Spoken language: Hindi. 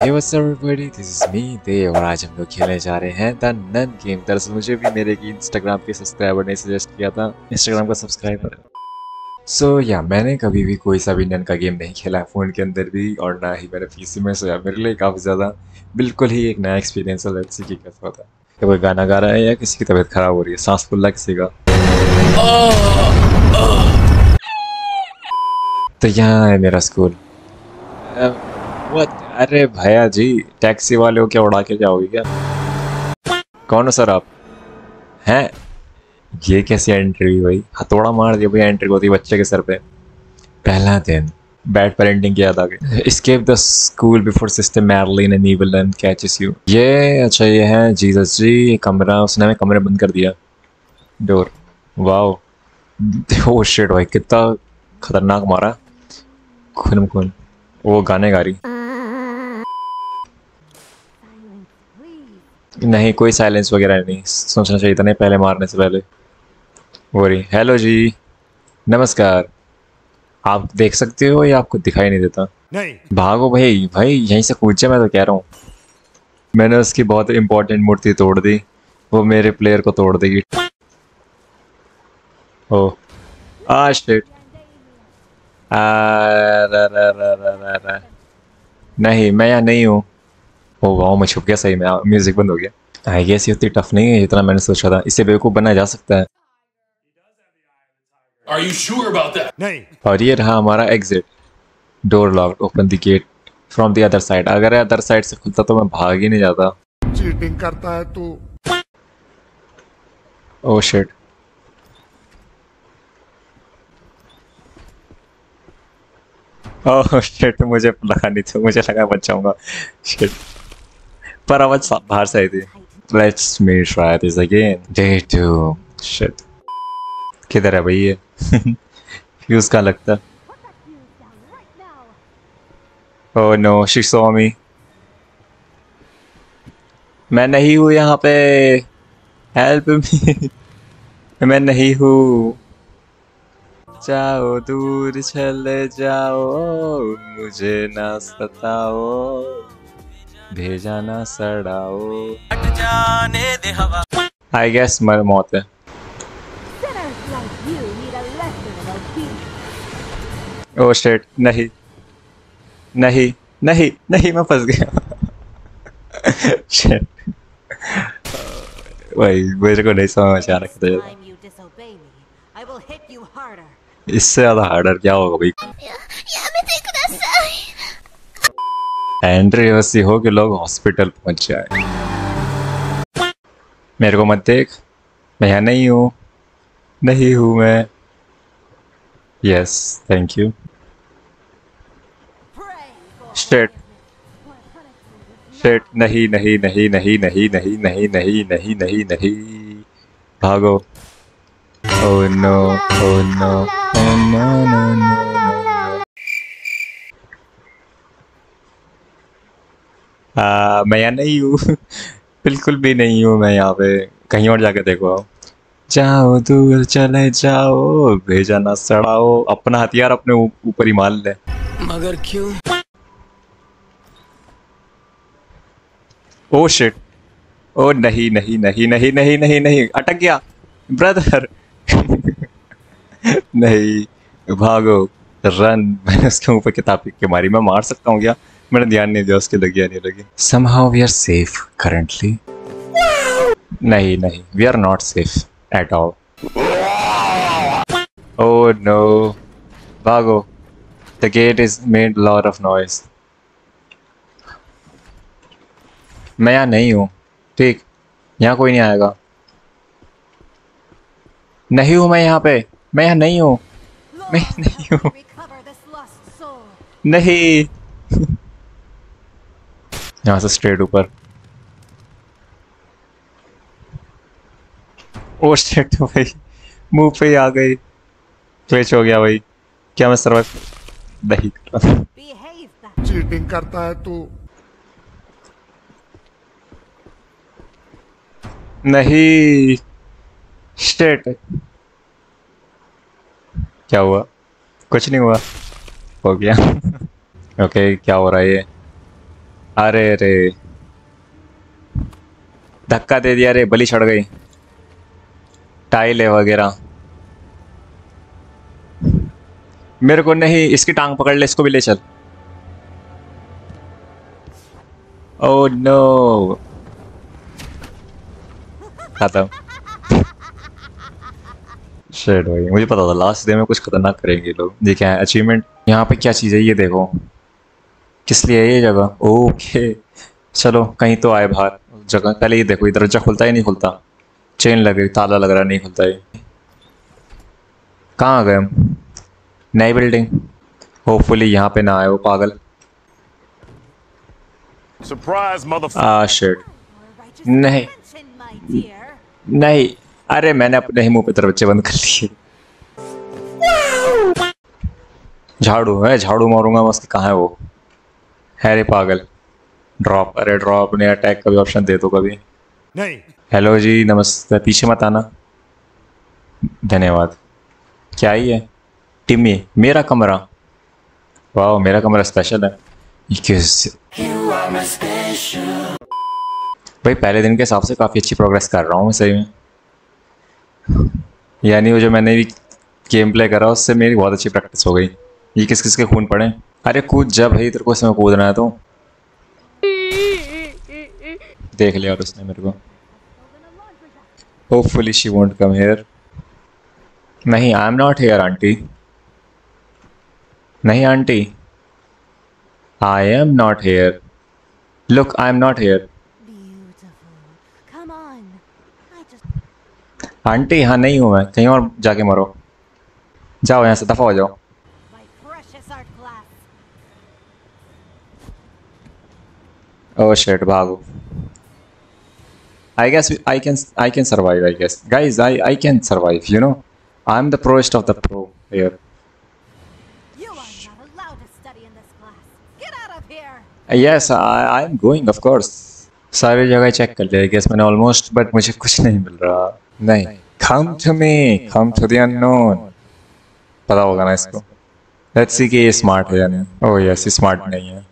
Hey what's up everybody, this is me Dev और आज हम लोग खेलने जा रहे हैं द नन गेम दरअसल मुझे भी मेरे की इंस्टाग्राम के सब्सक्राइबर ने सजेस्ट किया था इंस्टाग्राम का सब्सक्राइबर सो so, या yeah, मैंने कभी भी कोई सा भी नन का गेम नहीं खेला है फ़ोन के अंदर भी और ना ही मेरे पीसी में सो या मेरे लिए काफ़ी ज़्यादा बिल्कुल ही एक नया एक्सपीरियंस है लेट्स की कैसा होता है क्या कोई गाना गा रहा है या किसी की तबीयत ख़राब हो रही है? सांस फुल्ला किसी का तो यहाँ है मेरा स्कूल व्हाट अरे भैया जी, टैक्सी वाले को क्या उड़ा के जाओगे क्या? कौन हो सर आप? हैं? ये कैसी एंट्री हुई भाई? हथौड़ा मार दिया भैया एंट्री होती बच्चे के सर पे। पहला दिन बैड पेरेंटिंग की याद आ गई। Escape the school before sister Marilyn and Evelyn catches you ये अच्छा ये है जीसस जी कमरा, उसने हमें कमरे बंद कर दिया। डोर वाओ ओ शिट भाई, कितना खतरनाक मारा। खुन खुन वो गाने गा रही। नहीं कोई साइलेंस वगैरह नहीं। सोचना चाहिए था नहीं पहले मारने से पहले। हो रही हेलो जी। नमस्कार। आप देख सकते हो या आपको दिखाई नहीं देता। नहीं। भागो भाई भाई यहीं से कूद मैं तो कह रहा हूँ। मैंने उसकी बहुत इंपॉर्टेंट मूर्ति तोड़ दी। वो मेरे प्लेयर को तोड़ देगी। ओ। आ शिट रा रा। नहीं मैं यहाँ नहीं हूँ। ओ वाह मैं छुप गया सही में म्यूज़िक बंद हो गया। आई गेस ये उतनी टफ नहीं है जितना मैंने सोचा था। इसे बेवकूफ़ बनाया जा सकता है। Are you sure about that? नहीं। और ये रहा हमारा exit door lock open the gate from the other side अगर अदर साइड से खुलता तो मैं भाग ही नहीं जाता। चीटिंग करता है तू। ओह शिट ओह शिट मुझे लगा नहीं था मुझे लगा बच जाऊँगा। शिट पर आवाज़ अच्छा, बाहर से थी। Let's me try this again day two shit किधर है भाई ये फ्यूज का लगता? Oh no she saw me मैं नहीं हूँ यहाँ पे। हेल्प मी मैं नहीं हूँ। जाओ दूर चले जाओ मुझे ना सताओ। भेजा ना सड़ाओ। हट जाने दे हवा। आई गेस मर मौत है। ओ शिट नहीं। नहीं नहीं नहीं मैं फंस गया। शिट भाई मेरे को नहीं समझ आ रहा था तो इससे ज़्यादा हार्डर क्या होगा भाई? एंट्री वैसी हो कि लोग हॉस्पिटल पहुँच जाए मेरे को मत देख मैं यहाँ नहीं हूँ नहीं हूँ मैं yes thank you shit shit नहीं नहीं नहीं नहीं नहीं नहीं नहीं नहीं नहीं नहीं नहीं भागो ओह no oh no oh no no no ah, मैं यहाँ नहीं हूँ। बिल्कुल भी नहीं हूँ मैं यहाँ पे। कहीं और जाके देखो जाओ दूर चले जाओ भेजा ना सड़ाओ अपना हथियार अपने ऊपर ही मार ले। मगर क्यों? ओ शिट ओ नहीं नहीं नहीं नहीं नहीं नहीं नहीं अटक गया। ब्रदर नहीं भागो। रन मैंने उसके ऊपर किताब के मारी। मैं मार सकता हूँ क्या? मैंने ध्यान नहीं दिया उसके लगी या नहीं लगी। Somehow we are safe currently नहीं नहीं we are not safe at all oh no भागो the gate is made lot of noise मैं यहाँ नहीं हूँ। ठीक यहाँ कोई नहीं आएगा। नहीं हूँ मैं यहाँ पे। मैं यहाँ नहीं हूँ। मैं नहीं हूँ। नहीं। यहाँ से स्ट्रेट ऊपर। ओ स्ट्रेट भाई। मुँह पे ही आ गई। क्लेच हो गया भाई। क्या मैं सर्वाइव नहीं कर रहा चीटिंग करता है तू। नहीं। स्ट्रेट क्या हुआ? कुछ नहीं हुआ। हो गया। ओके okay, क्या हो रहा है ये? अरे रे। धक्का दे दिया रे, बलि चढ़ गई। टाइल है वगैरह। मेरे को नहीं, इसकी टांग पकड़ ले, इसको भी ले चल। ओ नो खत्म। शेड भाई, मुझे पता था लास्ट डे में कुछ खतरनाक करेंगे लोग। है अचीवमेंट यहाँ पे क्या चीज़ है, ये देखो। किस लिए है ये जगह? ओके चलो कहीं तो आए बाहर। जगह पहले ये देखो ये दरवाज़ा खुलता ही नहीं खुलता। चेन लग रही ताला लग रहा नहीं खुलता है कहाँ आ गए हम? नई बिल्डिंग होपफुली यहाँ पे ना आए वो पागल। आ शेड नहीं. नहीं। अरे मैंने अपने ही मुँह पे दरवाजे बंद कर लिए। झाड़ू है झाड़ू मारूँगा मस्त कहाँ है वो? है रे पागल। ड्रॉप अरे ड्रॉप ने अटैक का भी ऑप्शन दे दो कभी। नहीं। हेलो जी नमस्ते। पीछे मत आना। धन्यवाद। क्या ही है? टिम्मी मेरा कमरा। वाह मेरा कमरा स्पेशल है। भाई पहले दिन के हिसाब से काफ़ी अच्छी प्रोग्रेस कर रहा हूँ मैं सही में। यानी वो जो मैंने भी गेम प्ले करा उससे मेरी बहुत अच्छी प्रैक्टिस हो गई। ये किस किस के खून पड़े? अरे कूद जा भाई, तेरे को इसमें कूदना है तो। देख लिया और उसने मेरे को। Hopefully she won't come here नहीं I am not here aunty. नहीं, aunty. I am not here look I am not here aunty हाँ नहीं हूँ मैं। कहीं और जाके मरो। जाओ, यहाँ से दफ़ा हो जाओ। Oh shit, भागो I guess I can I can survive. I guess, guys, I I can survive. You know, I'm the proest of the pro here. You are not allowed to study in this class. Get out of here. Yes, I I'm going, of course. सारी जगह चेक कर लिया गेस मैंने ऑलमोस्ट बट मुझे कुछ नहीं मिल रहा नहीं come to me come to the unknown पता होगा ना इसको लेट्स सी कि ये स्मार्ट है या नहीं ओह यस स्मार्ट नहीं है